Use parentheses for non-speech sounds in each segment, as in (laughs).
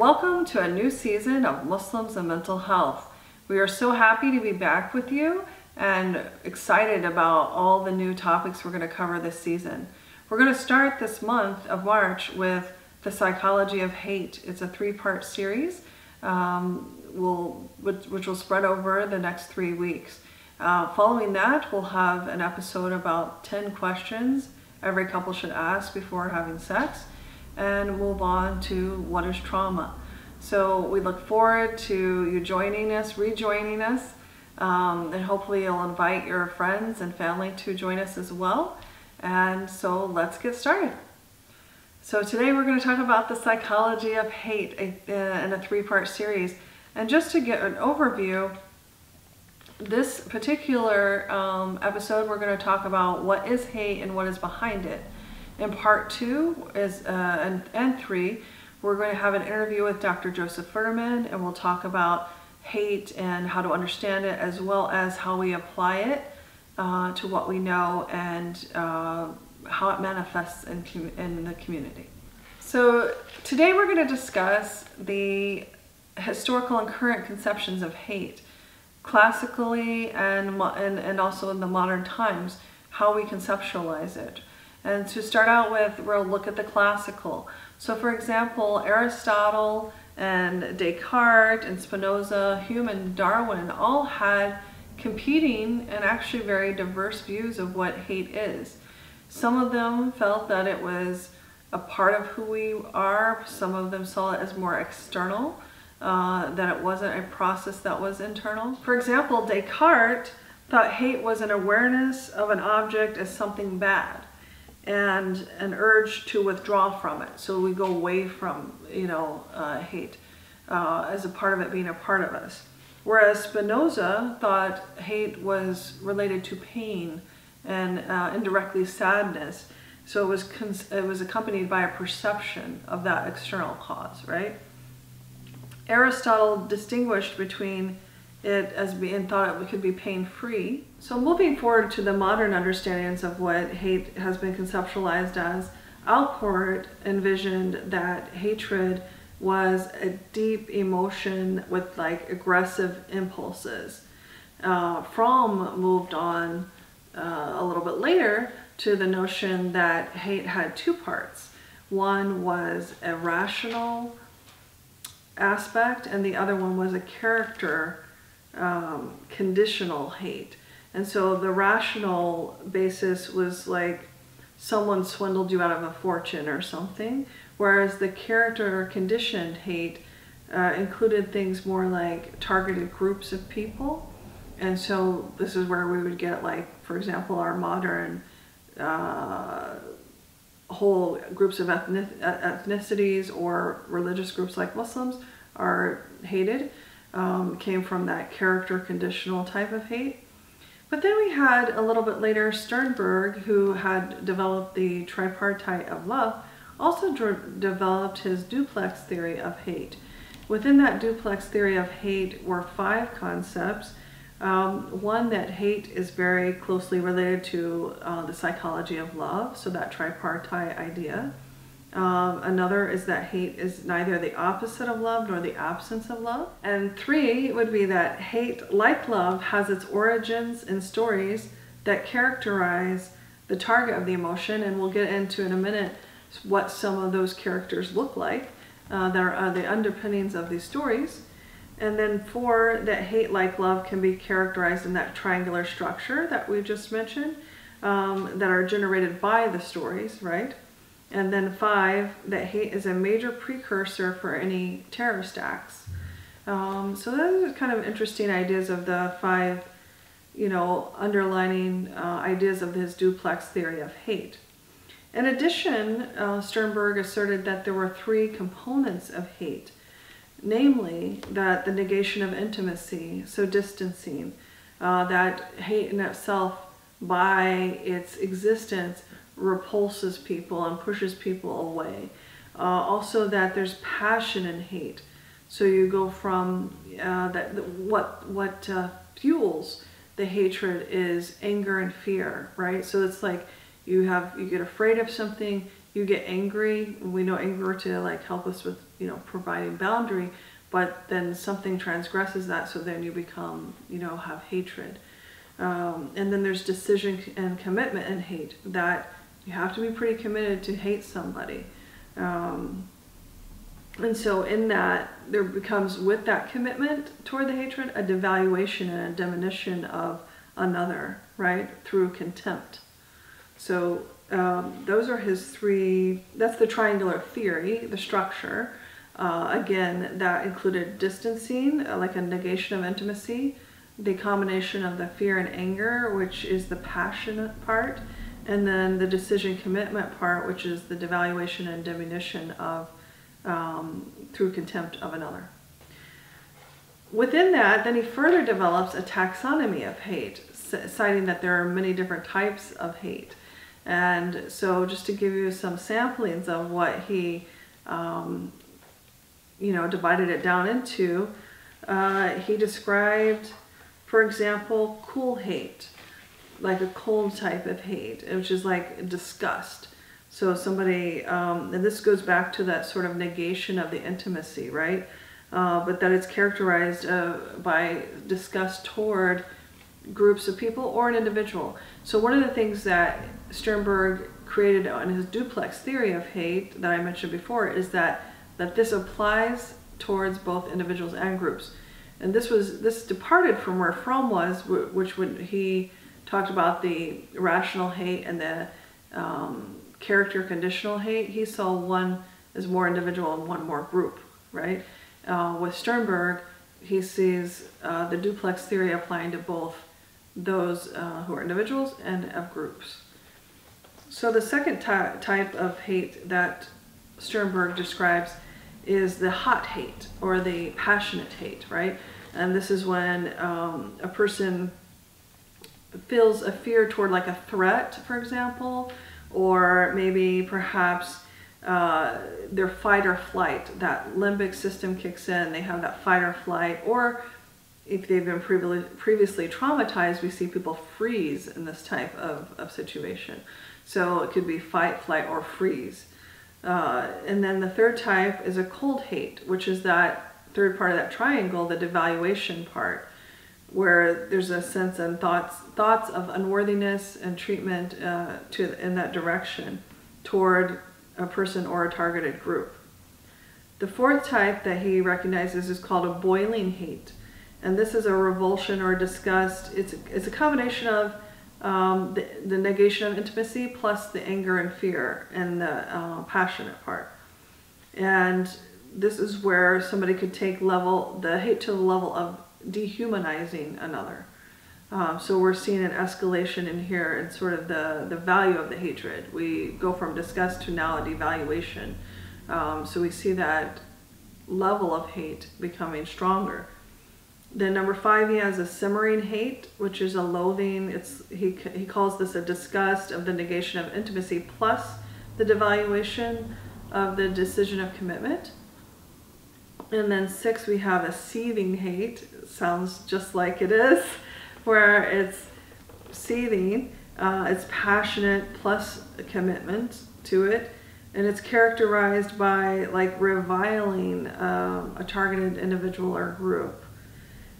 Welcome to a new season of Muslims and Mental Health. We are so happy to be back with you and excited about all the new topics we're going to cover this season. We're going to start this month of March with the psychology of hate. It's a three-part series um, will, which, which, will spread over the next three weeks. Uh, following that, we'll have an episode about 10 questions every couple should ask before having sex and move on to what is trauma. So we look forward to you joining us, rejoining us, um, and hopefully you'll invite your friends and family to join us as well. And so let's get started. So today we're going to talk about the psychology of hate in a three-part series. And just to get an overview, this particular um, episode we're going to talk about what is hate and what is behind it. In part two is uh, and, and three, we're going to have an interview with Dr. Joseph Futterman and we'll talk about hate and how to understand it as well as how we apply it uh, to what we know and uh, how it manifests in, in the community. So today we're going to discuss the historical and current conceptions of hate, classically and, and, and also in the modern times, how we conceptualize it. And to start out with, we'll look at the classical. So for example, Aristotle and Descartes and Spinoza, Hume and Darwin all had competing and actually very diverse views of what hate is. Some of them felt that it was a part of who we are. Some of them saw it as more external, uh, that it wasn't a process that was internal. For example, Descartes thought hate was an awareness of an object as something bad and an urge to withdraw from it. So we go away from, you know, uh, hate uh, as a part of it being a part of us. Whereas Spinoza thought hate was related to pain and uh, indirectly sadness. So it was, it was accompanied by a perception of that external cause, right? Aristotle distinguished between it as being thought it could be pain-free. So moving forward to the modern understandings of what hate has been conceptualized as, Allport envisioned that hatred was a deep emotion with like aggressive impulses. Uh, Fromm moved on uh, a little bit later to the notion that hate had two parts. One was a rational aspect and the other one was a character um, conditional hate. And so the rational basis was like someone swindled you out of a fortune or something, whereas the character conditioned hate uh, included things more like targeted groups of people. And so this is where we would get like, for example, our modern uh, whole groups of ethnic, ethnicities or religious groups like Muslims are hated um, came from that character conditional type of hate. But then we had a little bit later Sternberg, who had developed the tripartite of love, also developed his duplex theory of hate. Within that duplex theory of hate were five concepts. Um, one, that hate is very closely related to uh, the psychology of love, so that tripartite idea. Um, another is that hate is neither the opposite of love nor the absence of love. And three would be that hate, like love, has its origins in stories that characterize the target of the emotion. And we'll get into in a minute what some of those characters look like uh, that are uh, the underpinnings of these stories. And then four, that hate, like love, can be characterized in that triangular structure that we just mentioned um, that are generated by the stories, right? And then five, that hate is a major precursor for any terrorist acts. Um, so those are kind of interesting ideas of the five, you know, underlining uh, ideas of his duplex theory of hate. In addition, uh, Sternberg asserted that there were three components of hate, namely that the negation of intimacy, so distancing, uh, that hate in itself by its existence repulses people and pushes people away. Uh, also that there's passion and hate. So you go from uh, that what what uh, fuels the hatred is anger and fear, right? So it's like you have you get afraid of something, you get angry. We know anger to like help us with you know providing boundary, but then something transgresses that, so then you become you know have hatred. Um, and then there's decision and commitment and hate that you have to be pretty committed to hate somebody. Um, and so in that, there becomes with that commitment toward the hatred a devaluation and a diminution of another, right? Through contempt. So um, those are his three, that's the triangular theory, the structure. Uh, again, that included distancing, uh, like a negation of intimacy, the combination of the fear and anger, which is the passionate part, and then the decision commitment part, which is the devaluation and diminution of um, through contempt of another. Within that, then he further develops a taxonomy of hate, citing that there are many different types of hate. And so, just to give you some samplings of what he, um, you know, divided it down into, uh, he described, for example, cool hate, like a cold type of hate, which is like disgust. So somebody, um, and this goes back to that sort of negation of the intimacy, right? Uh, but that it's characterized uh, by disgust toward groups of people or an individual. So one of the things that Sternberg created on his duplex theory of hate that I mentioned before is that that this applies towards both individuals and groups. And this was this departed from where Fromm was, which when he talked about the rational hate and the um, character conditional hate, he saw one as more individual and one more group, right? Uh, with Sternberg, he sees uh, the duplex theory applying to both those uh, who are individuals and of groups. So the second ty type of hate that Sternberg describes is the hot hate or the passionate hate, right? And this is when um, a person feels a fear toward like a threat, for example, or maybe perhaps uh, their fight or flight, that limbic system kicks in, they have that fight or flight, or if they've been previously traumatized, we see people freeze in this type of, of situation. So it could be fight, flight, or freeze. Uh, and then the third type is a cold hate, which is that third part of that triangle, the devaluation part where there's a sense and thoughts thoughts of unworthiness and treatment uh, to in that direction toward a person or a targeted group. The fourth type that he recognizes is called a boiling hate, and this is a revulsion or disgust. It's it's a combination of um, the, the negation of intimacy plus the anger and fear and the uh, passionate part. And this is where somebody could take level the hate to the level of dehumanizing another. Um, so we're seeing an escalation in here and sort of the, the value of the hatred. We go from disgust to now a devaluation. Um, so we see that level of hate becoming stronger. Then number five, he has a simmering hate, which is a loathing. It's he he calls this a disgust of the negation of intimacy plus the devaluation of the decision of commitment. And then six, we have a seething hate. sounds just like it is, (laughs) where it's seething. Uh, it's passionate plus a commitment to it. And it's characterized by like reviling um, a targeted individual or group.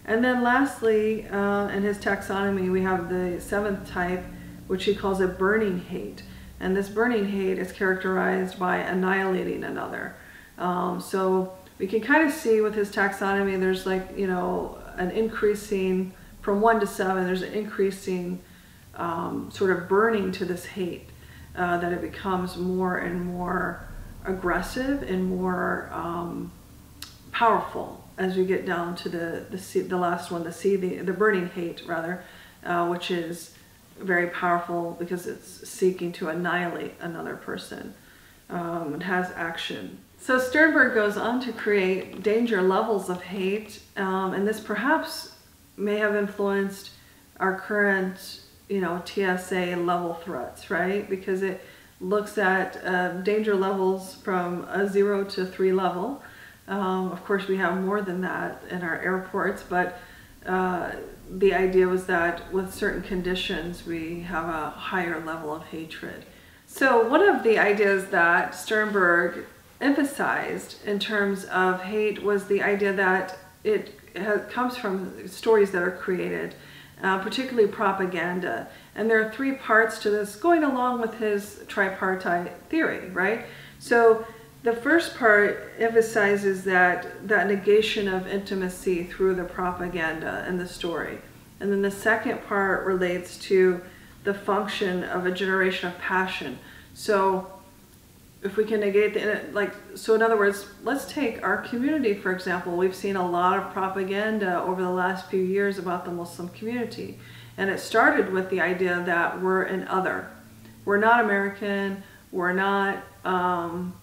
And then lastly, uh, in his taxonomy, we have the seventh type, which he calls a burning hate. And this burning hate is characterized by annihilating another. Um, so we can kind of see with his taxonomy, there's like, you know, an increasing, from one to seven, there's an increasing um, sort of burning to this hate, uh, that it becomes more and more aggressive and more um, powerful as we get down to the, the, the last one, the seething, the burning hate rather, uh, which is very powerful because it's seeking to annihilate another person. Um, it has action so Sternberg goes on to create danger levels of hate, um, and this perhaps may have influenced our current, you know, TSA level threats, right? Because it looks at uh, danger levels from a zero to three level. Um, of course, we have more than that in our airports, but uh, the idea was that with certain conditions, we have a higher level of hatred. So one of the ideas that Sternberg emphasized in terms of hate was the idea that it comes from stories that are created, uh, particularly propaganda. And there are three parts to this going along with his tripartite theory, right? So the first part emphasizes that that negation of intimacy through the propaganda and the story. And then the second part relates to the function of a generation of passion. So if we can negate the like so in other words let's take our community for example. We've seen a lot of propaganda over the last few years about the muslim community. And it started with the idea that we're an other. We're not american. We're not um,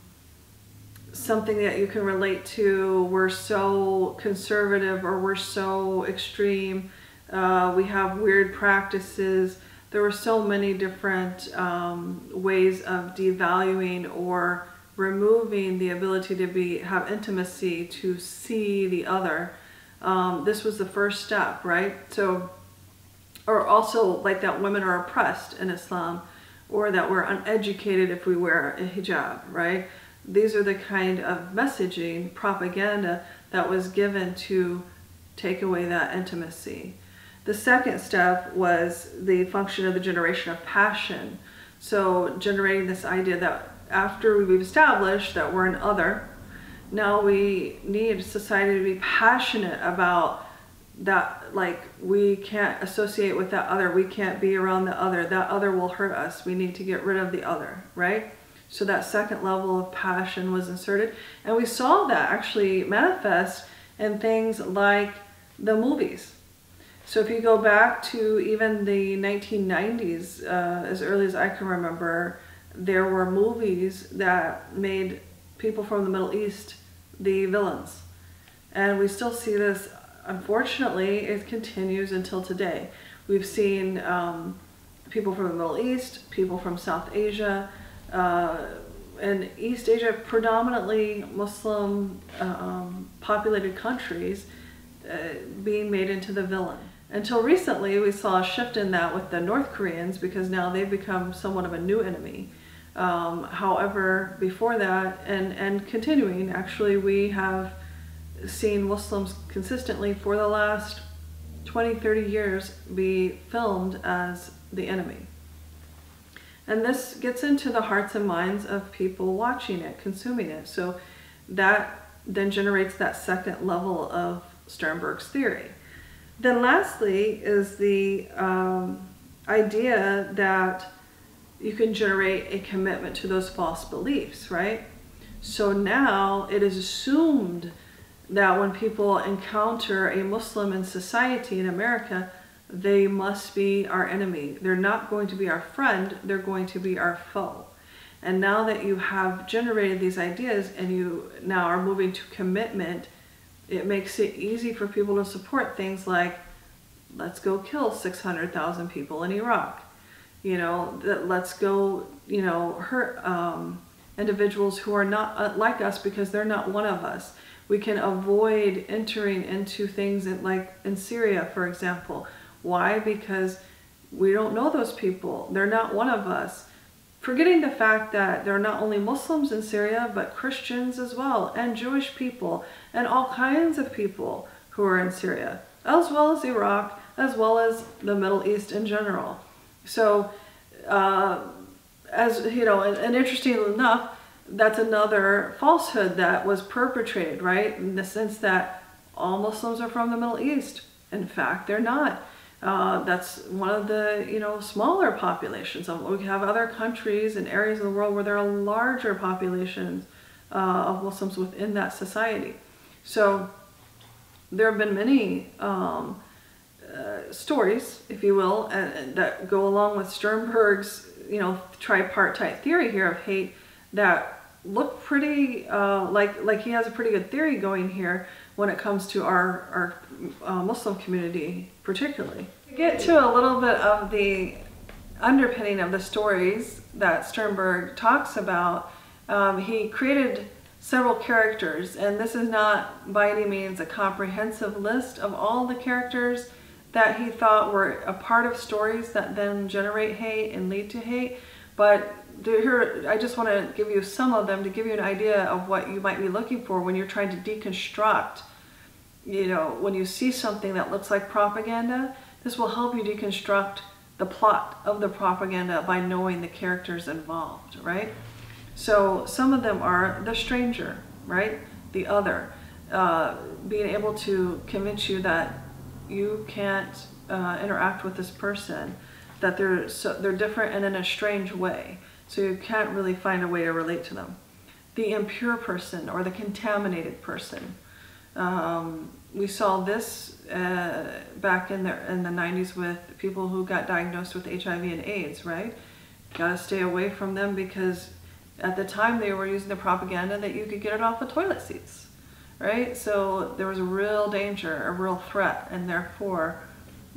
something that you can relate to. We're so conservative or we're so extreme. Uh, we have weird practices there were so many different um, ways of devaluing or removing the ability to be have intimacy to see the other. Um, this was the first step right? So or also like that women are oppressed in islam or that we're uneducated if we wear a hijab right? These are the kind of messaging propaganda that was given to take away that intimacy the second step was the function of the generation of passion. So generating this idea that after we've established that we're an other, now we need society to be passionate about that like we can't associate with that other. We can't be around the other. That other will hurt us. We need to get rid of the other right? So that second level of passion was inserted. And we saw that actually manifest in things like the movies so if you go back to even the 1990s, uh, as early as I can remember, there were movies that made people from the Middle East the villains. And we still see this, unfortunately, it continues until today. We've seen um, people from the Middle East, people from South Asia, uh, and East Asia, predominantly Muslim uh, um, populated countries, uh, being made into the villain. Until recently, we saw a shift in that with the North Koreans because now they've become somewhat of a new enemy. Um, however, before that, and, and continuing, actually, we have seen Muslims consistently for the last 20, 30 years be filmed as the enemy. And this gets into the hearts and minds of people watching it, consuming it. So that then generates that second level of Sternberg's theory. Then lastly is the um, idea that you can generate a commitment to those false beliefs, right? So now it is assumed that when people encounter a Muslim in society in America, they must be our enemy. They're not going to be our friend, they're going to be our foe. And now that you have generated these ideas and you now are moving to commitment it makes it easy for people to support things like let's go kill 600,000 people in Iraq. You know, that let's go, you know, hurt um, individuals who are not uh, like us because they're not one of us. We can avoid entering into things in, like in Syria, for example. Why? Because we don't know those people. They're not one of us. Forgetting the fact that there are not only Muslims in Syria, but Christians as well, and Jewish people, and all kinds of people who are in Syria, as well as Iraq, as well as the Middle East in general. So, uh, as you know, and, and interesting enough, that's another falsehood that was perpetrated, right? In the sense that all Muslims are from the Middle East. In fact, they're not. Uh, that's one of the you know smaller populations. We have other countries and areas of the world where there are larger populations uh, of Muslims within that society. So there have been many um, uh, stories, if you will, and, that go along with Sternberg's you know tripartite theory here of hate that look pretty uh, like like he has a pretty good theory going here when it comes to our our uh, Muslim community particularly. To get to a little bit of the underpinning of the stories that Sternberg talks about, um, he created several characters, and this is not by any means a comprehensive list of all the characters that he thought were a part of stories that then generate hate and lead to hate, but here, I just want to give you some of them to give you an idea of what you might be looking for when you're trying to deconstruct. You know, when you see something that looks like propaganda, this will help you deconstruct the plot of the propaganda by knowing the characters involved, right? So some of them are the stranger, right? The other. Uh, being able to convince you that you can't uh, interact with this person, that they're so, they're different and in a strange way, so you can't really find a way to relate to them. The impure person or the contaminated person. Um, we saw this uh, back in the in the 90s with people who got diagnosed with HIV and AIDS, right? Got to stay away from them because at the time they were using the propaganda that you could get it off the toilet seats, right? So there was a real danger, a real threat, and therefore,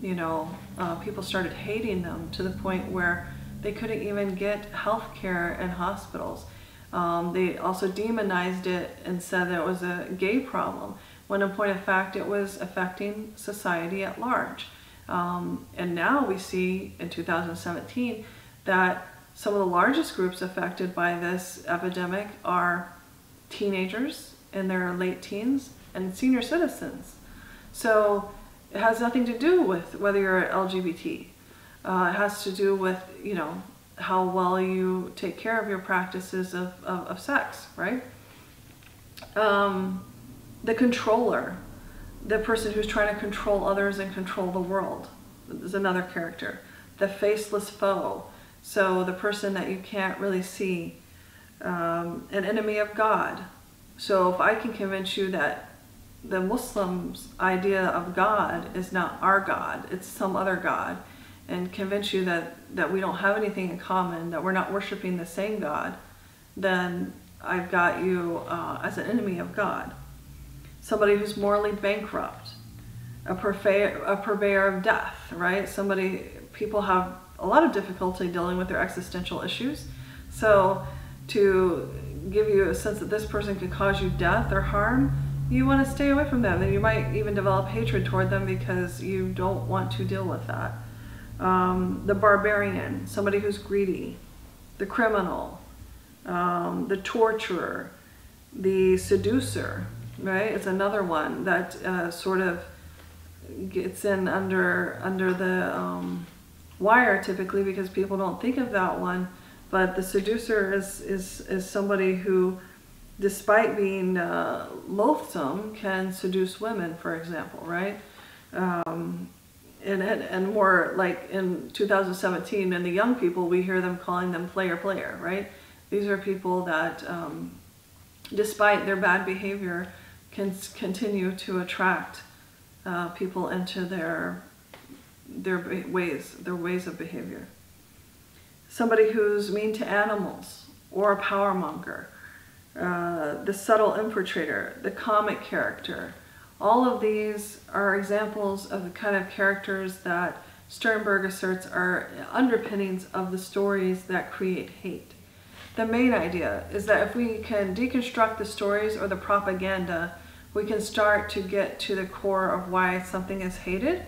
you know, uh, people started hating them to the point where they couldn't even get health care in hospitals. Um, they also demonized it and said that it was a gay problem when in point of fact it was affecting society at large. Um, and now we see in 2017 that some of the largest groups affected by this epidemic are teenagers in their late teens and senior citizens. So it has nothing to do with whether you're LGBT. Uh, it has to do with, you know, how well you take care of your practices of, of, of sex, right? Um, the controller, the person who's trying to control others and control the world, is another character. The faceless foe, so the person that you can't really see, um, an enemy of God. So if I can convince you that the Muslims' idea of God is not our God, it's some other God, and convince you that, that we don't have anything in common, that we're not worshiping the same God, then I've got you uh, as an enemy of God somebody who's morally bankrupt, a purveyor, a purveyor of death, right? Somebody, people have a lot of difficulty dealing with their existential issues. So to give you a sense that this person could cause you death or harm, you want to stay away from them. And you might even develop hatred toward them because you don't want to deal with that. Um, the barbarian, somebody who's greedy, the criminal, um, the torturer, the seducer, right? It's another one that uh, sort of gets in under under the um, wire typically because people don't think of that one. But the seducer is is is somebody who, despite being uh, loathsome, can seduce women, for example, right? Um, and, and, and more like in 2017 and the young people we hear them calling them player player right these are people that um, despite their bad behavior can continue to attract uh, people into their their ways, their ways of behavior. Somebody who's mean to animals or a power monger, uh, the subtle infiltrator, the comic character. All of these are examples of the kind of characters that Sternberg asserts are underpinnings of the stories that create hate. The main idea is that if we can deconstruct the stories or the propaganda we can start to get to the core of why something is hated.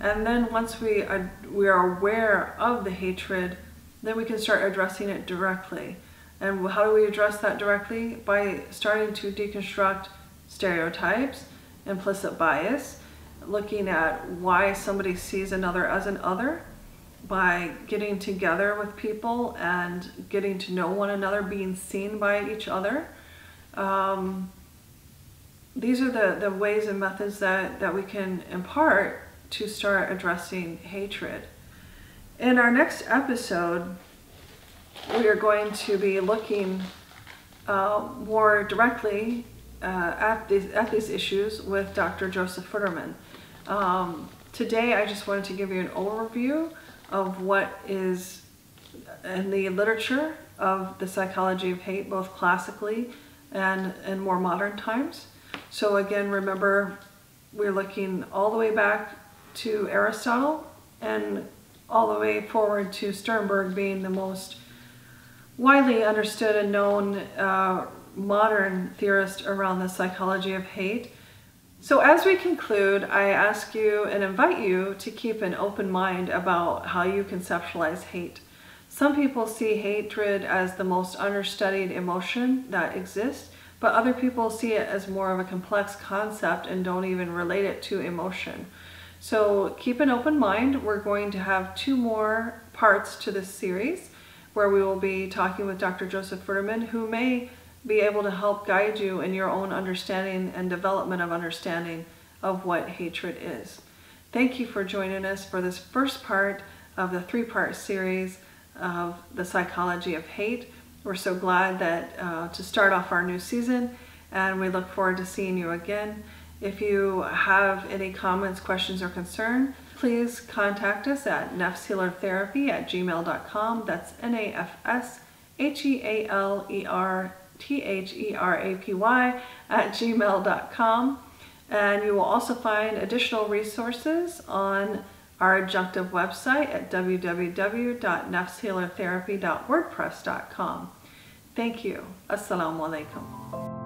And then once we are, we are aware of the hatred, then we can start addressing it directly. And how do we address that directly? By starting to deconstruct stereotypes, implicit bias, looking at why somebody sees another as an other, by getting together with people and getting to know one another, being seen by each other. Um, these are the, the ways and methods that, that we can impart to start addressing hatred. In our next episode, we are going to be looking uh, more directly at, these, at these issues with Dr. Joseph Futterman. Um, today, I just wanted to give you an overview of what is in the literature of the psychology of hate, both classically and in more modern times. So again, remember, we're looking all the way back to Aristotle and all the way forward to Sternberg being the most widely understood and known uh, modern theorist around the psychology of hate. So as we conclude, I ask you and invite you to keep an open mind about how you conceptualize hate. Some people see hatred as the most understudied emotion that exists, but other people see it as more of a complex concept and don't even relate it to emotion. So keep an open mind. We're going to have two more parts to this series where we will be talking with Dr. Joseph Futterman, who may be able to help guide you in your own understanding and development of understanding of what hatred is. Thank you for joining us for this first part of the three part series of the psychology of hate. We're so glad that uh, to start off our new season, and we look forward to seeing you again. If you have any comments, questions, or concern, please contact us at nafshealertherapy at gmail.com. That's N A F S H E A L E R T H E R A P Y at gmail.com. And you will also find additional resources on our adjunctive website at www.nafshealertherapy.wordpress.com. Thank you. Assalamu alaikum.